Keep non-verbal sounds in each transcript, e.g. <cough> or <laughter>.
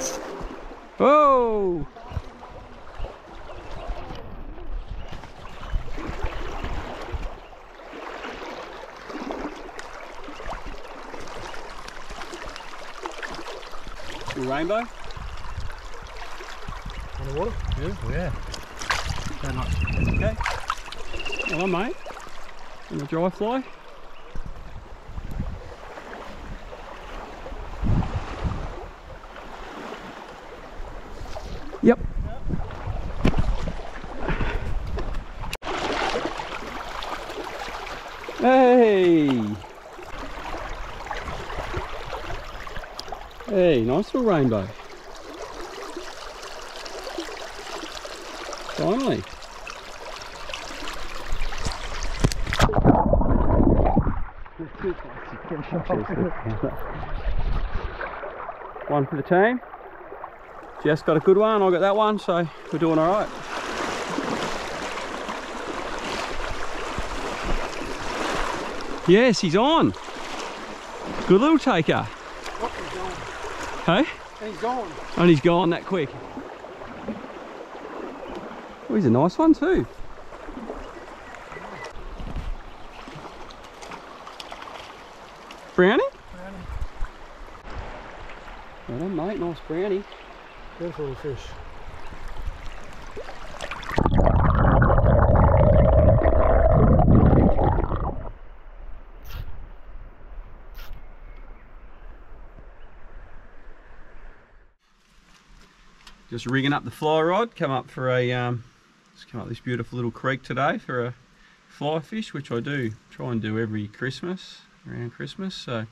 Whoa! Rainbow? On the water? Yeah. Oh, yeah. Very nice. Okay. Hello, mate. And the dry fly. Yep. Hey. Hey, nice little rainbow. Finally. one for the team. Jess got a good one, I got that one, so we're doing all right. Yes, he's on. Good little taker. Hey? And he's gone. And he's gone that quick. Oh, he's a nice one too. Brownie? Well done, mate. Nice brownie. Little fish. Just rigging up the fly rod. Come up for a, um, just come up this beautiful little creek today for a fly fish, which I do try and do every Christmas, around Christmas. So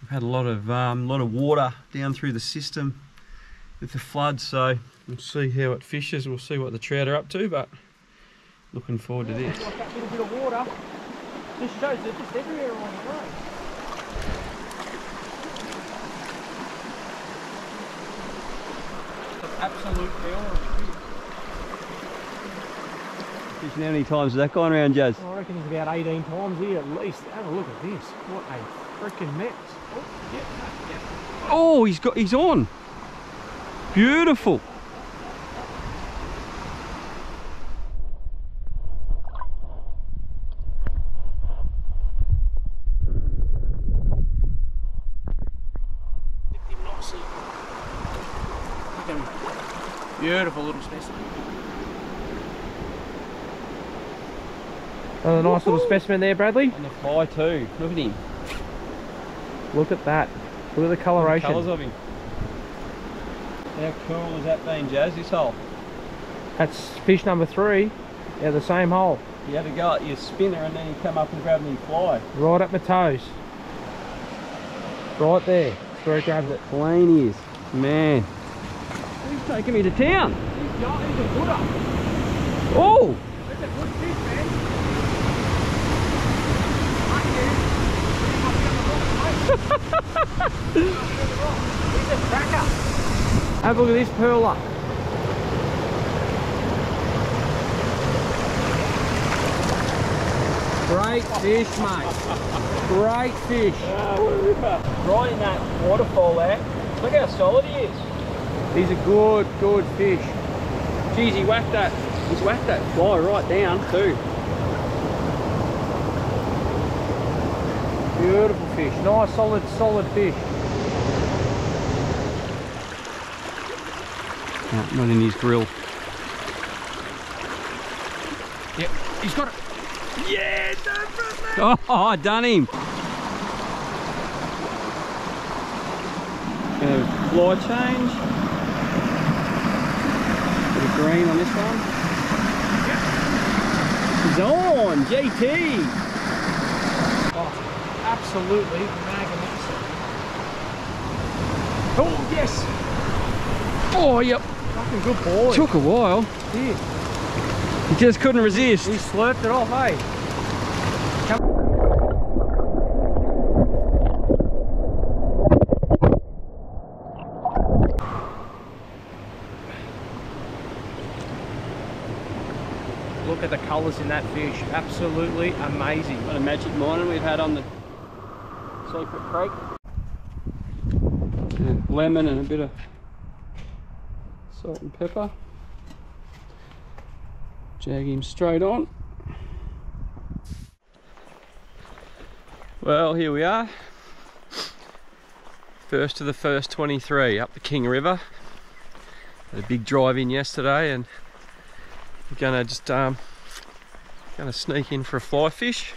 we've had a lot of, um, lot of water down through the system with the flood. So we'll see how it fishes. We'll see what the trout are up to, but looking forward to this. Like that little bit of water. This shows they're just everywhere along the road. Absolute orange. Fishing how many times has that gone around, Jazz? I reckon it's about 18 times here at least. Have a look at this. What a freaking mess. Oh, yep, yep. Oh, he's got, he's on. Beautiful. Dipped him nicely. Look at him. Beautiful little specimen. Another nice little specimen there, Bradley. And the fly too. Look at him. Look at that. Look at the coloration. Colours of him. How cool has that been, Jazz, this hole? That's fish number three. Yeah, the same hole. You had to go at your spinner and then you come up and grab me fly. Right up my toes. Right there. That's where it grabs it. He is. Man. He's taking me to town. He's a good Oh! That's a good fish, man. <laughs> He's a cracker. Have a look at this perler. Great fish, mate. Great fish. Right in that waterfall there. Look how solid he is. These are good, good fish. Geez, he whacked that. He's whacked that fly right down too. Beautiful fish. Nice, solid, solid fish. Not in his grill. Yep, he's got it. Yeah, <laughs> Oh, I done him. Uh, fly change. Bit of green on this one. He's on, JT. Oh, absolutely magnificent. Oh, yes. Oh, yep. Fucking good boy. Took a while. Here. He just couldn't resist. He slurped it off, eh? Come. Look at the colours in that fish. Absolutely amazing. What a magic morning we've had on the Secret Creek. Yeah, lemon and a bit of Salt and pepper. Jag him straight on. Well, here we are. First of the first 23 up the King River. Had a big drive in yesterday and we're gonna just um, gonna sneak in for a fly fish.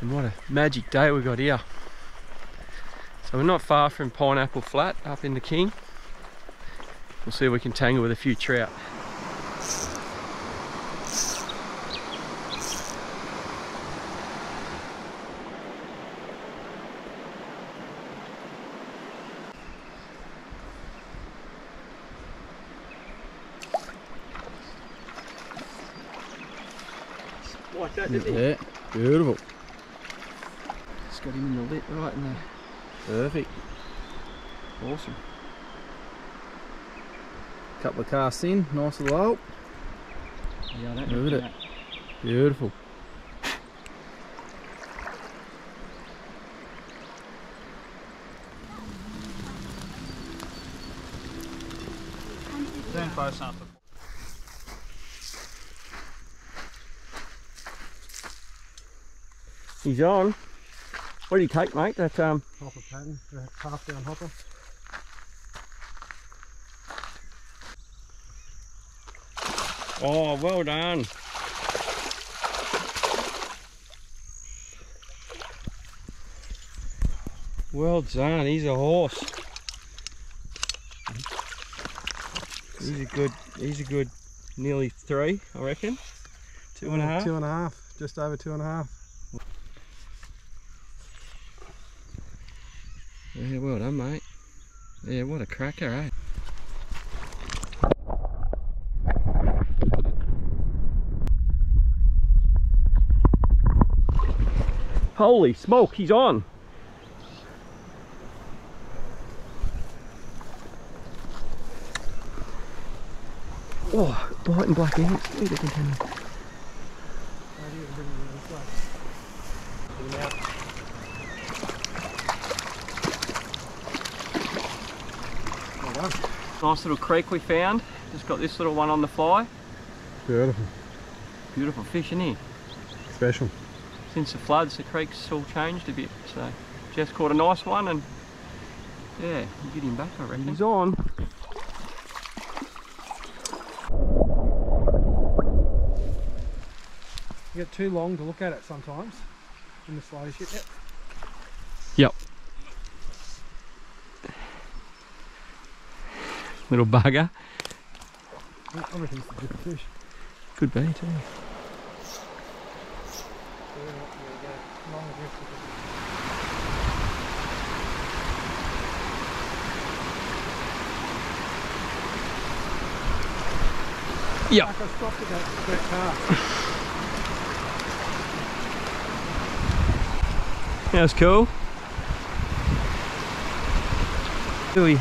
And what a magic day we got here. So we're not far from Pineapple Flat up in the King. We'll see if we can tangle with a few trout. Like that, didn't he? Yeah, beautiful. Just got him in the lip right in there. Perfect. Awesome. Couple of casts in, nice little hole. Yeah, I don't Look at know. it. Beautiful. Stand close enough. He's on. What do you take, mate? That um. Hopper pattern, half down hopper. Oh, well done. Well done. He's a horse. He's a good. He's a good. Nearly three, I reckon. Two and a half. Two and a half, just over two and a half. Yeah, well done, mate. Yeah, what a cracker, eh? Holy smoke, he's on. Oh, biting black ants. Look at the container. Nice little creek we found. Just got this little one on the fly. Beautiful. Beautiful fish, isn't he? Special. Since the floods, the creek's all changed a bit. So, Jess caught a nice one and yeah, we'll get him back, I reckon. He's on. You get too long to look at it sometimes in the slow shit. Yep. Yep. Little bugger. It's a good fish. Could be too. Yep. Like I stopped at car. That was cool. Really